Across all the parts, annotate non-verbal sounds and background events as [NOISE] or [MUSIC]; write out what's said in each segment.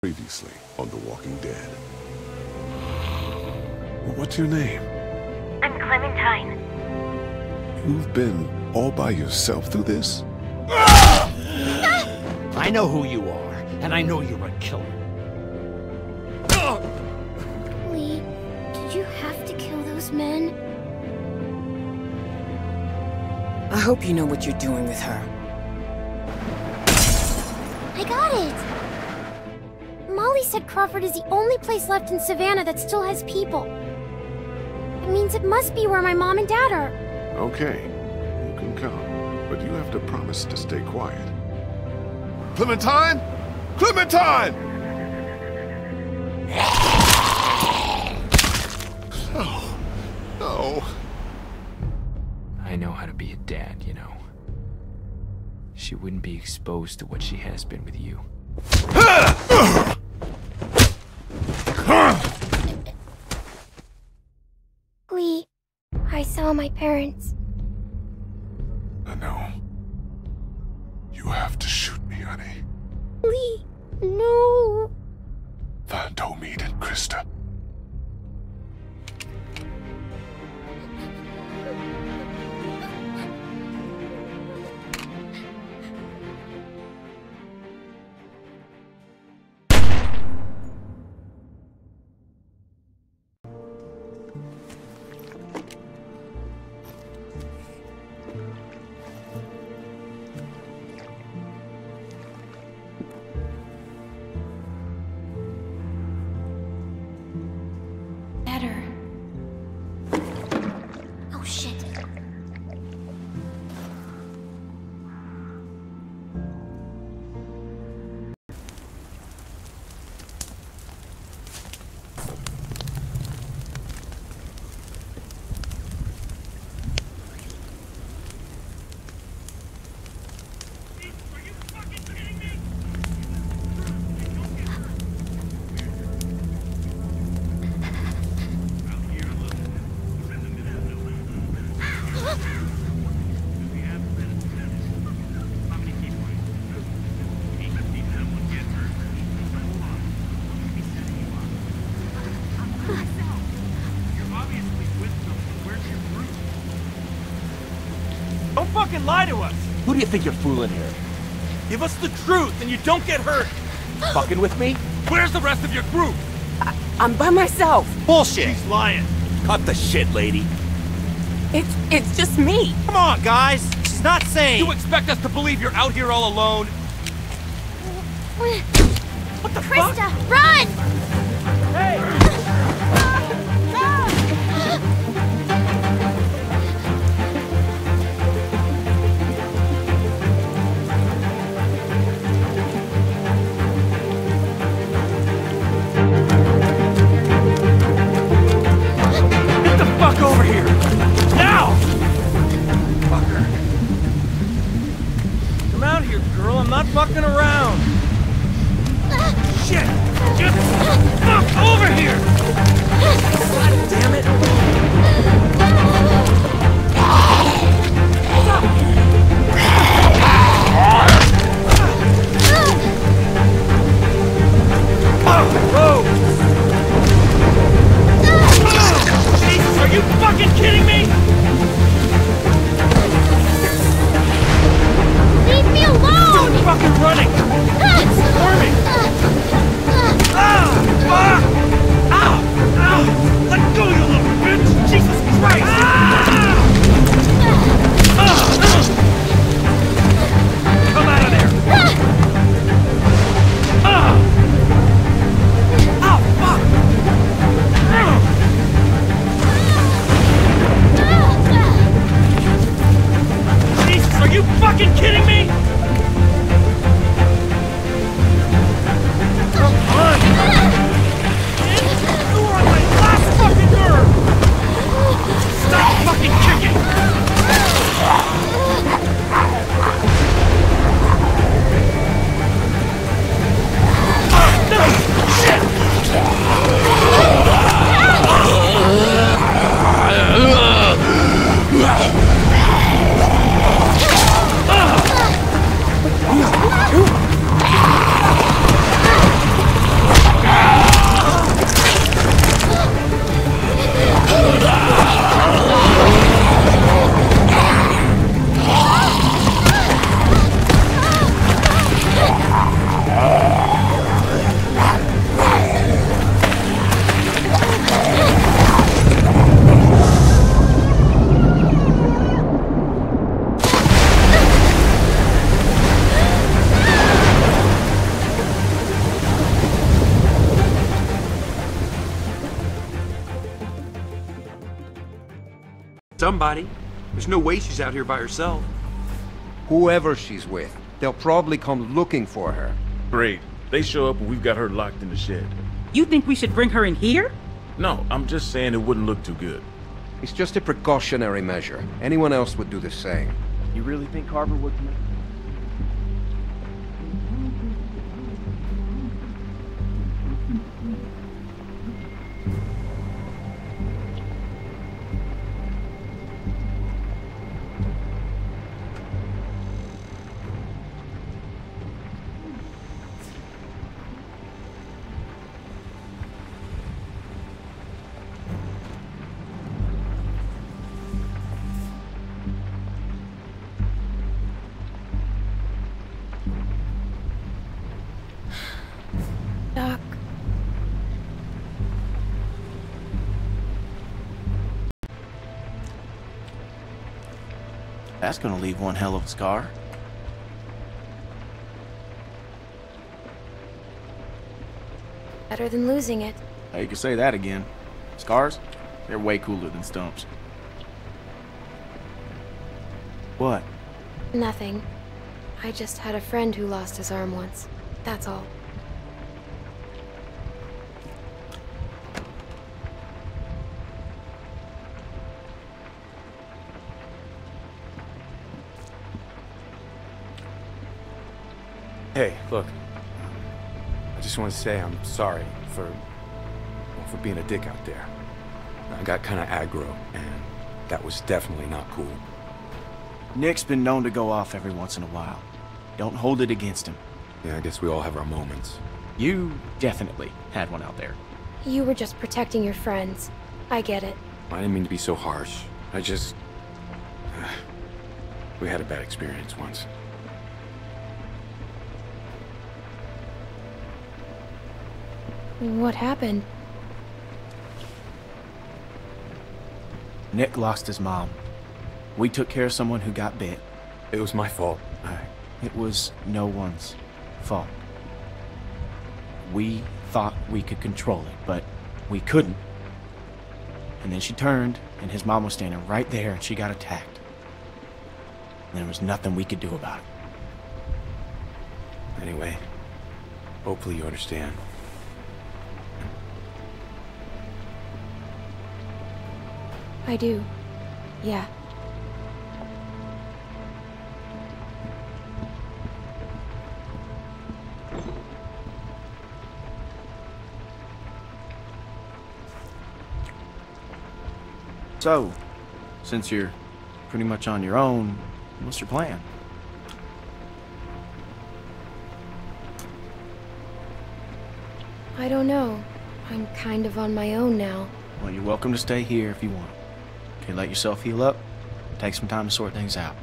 Previously on The Walking Dead. What's your name? I'm Clementine. You've been all by yourself through this? I know who you are, and I know you're a killer. Lee, did you have to kill those men? I hope you know what you're doing with her. I got it! Molly said Crawford is the only place left in Savannah that still has people. It means it must be where my mom and dad are. Okay, you can come, but you have to promise to stay quiet. Clementine? Clementine! Oh, no. I know how to be a dad, you know. She wouldn't be exposed to what she has been with you. Lee, I saw my parents. I know. You have to shoot me, honey. Lee, no. Find Omid and Christa. Lie to us! Who do you think you're fooling here? Give us the truth and you don't get hurt! [GASPS] Fucking with me? Where's the rest of your group? I'm by myself. Bullshit! She's lying. Cut the shit, lady. It's it's just me. Come on, guys! She's not sane! You expect us to believe you're out here all alone? What the fuck? Christa, run! Get Huh? Somebody. There's no way she's out here by herself. Whoever she's with, they'll probably come looking for her. Great. They show up and we've got her locked in the shed. You think we should bring her in here? No, I'm just saying it wouldn't look too good. It's just a precautionary measure. Anyone else would do the same. You really think Carver would commit? That's gonna leave one hell of a scar. Better than losing it. Hey, you can say that again. Scars? They're way cooler than stumps. What? Nothing. I just had a friend who lost his arm once. That's all. Hey, look. I just want to say I'm sorry for well, for being a dick out there. I got kind of aggro, and that was definitely not cool. Nick's been known to go off every once in a while. Don't hold it against him. Yeah, I guess we all have our moments. You definitely had one out there. You were just protecting your friends. I get it. I didn't mean to be so harsh. I just... [SIGHS] we had a bad experience once. What happened? Nick lost his mom. We took care of someone who got bit. It was my fault. I... It was no one's fault. We thought we could control it, but we couldn't. And then she turned, and his mom was standing right there, and she got attacked. And there was nothing we could do about it. Anyway, hopefully you understand. I do. Yeah. So, since you're pretty much on your own, what's your plan? I don't know. I'm kind of on my own now. Well, you're welcome to stay here if you want. Okay, let yourself heal up. Take some time to sort things out.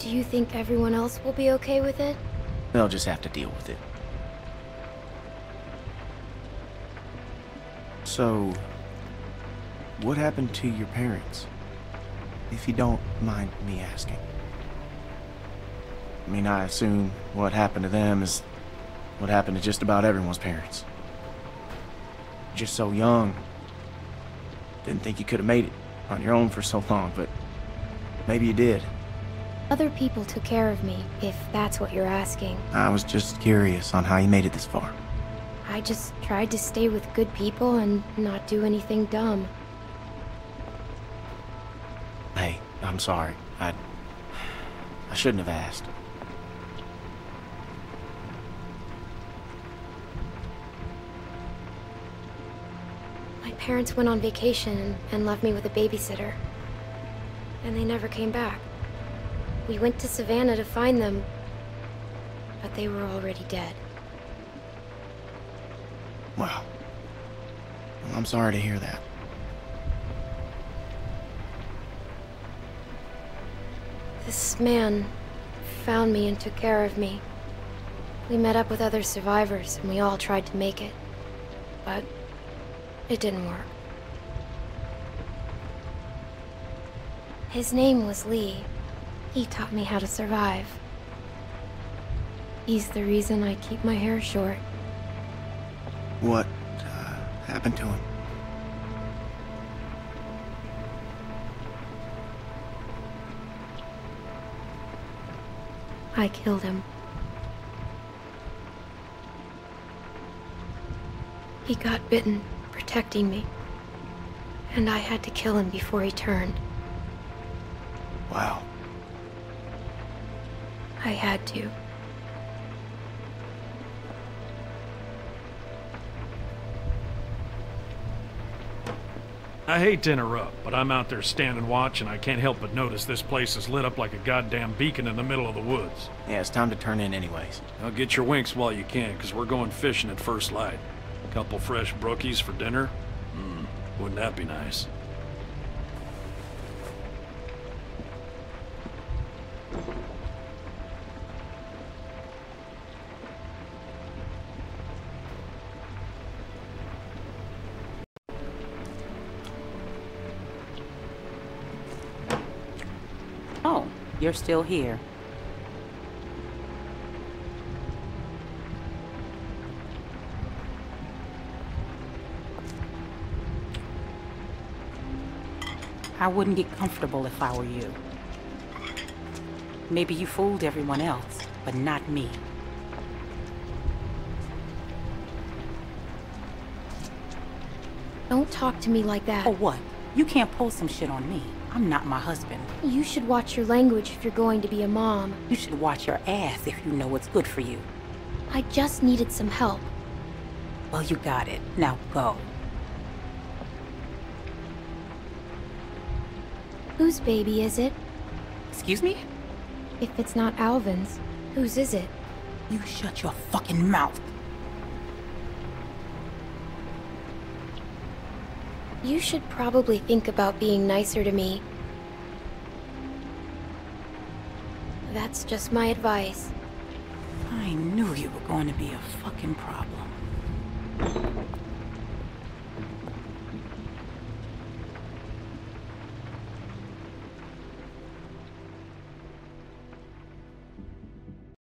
Do you think everyone else will be okay with it? They'll just have to deal with it. So, what happened to your parents? If you don't mind me asking. I mean, I assume what happened to them is what happened to just about everyone's parents. Just so young. Didn't think you could have made it on your own for so long, but maybe you did. Other people took care of me, if that's what you're asking. I was just curious on how you made it this far. I just tried to stay with good people and not do anything dumb. Hey, I'm sorry. I... I shouldn't have asked. Parents went on vacation and left me with a babysitter. And they never came back. We went to Savannah to find them, but they were already dead. Wow. Well, I'm sorry to hear that. This man found me and took care of me. We met up with other survivors and we all tried to make it. But it didn't work. His name was Lee. He taught me how to survive. He's the reason I keep my hair short. What uh, happened to him? I killed him. He got bitten protecting me. And I had to kill him before he turned. Wow. I had to. I hate to interrupt, but I'm out there standing watch and I can't help but notice this place is lit up like a goddamn beacon in the middle of the woods. Yeah, it's time to turn in anyways. Now get your winks while you can, because we're going fishing at first light. Couple fresh brookies for dinner? Hmm, wouldn't that be nice? Oh, you're still here. I wouldn't get comfortable if I were you. Maybe you fooled everyone else, but not me. Don't talk to me like that. Or what? You can't pull some shit on me. I'm not my husband. You should watch your language if you're going to be a mom. You should watch your ass if you know what's good for you. I just needed some help. Well, you got it. Now go. Whose baby is it? Excuse me? If it's not Alvin's, whose is it? You shut your fucking mouth. You should probably think about being nicer to me. That's just my advice. I knew you were going to be a fucking problem.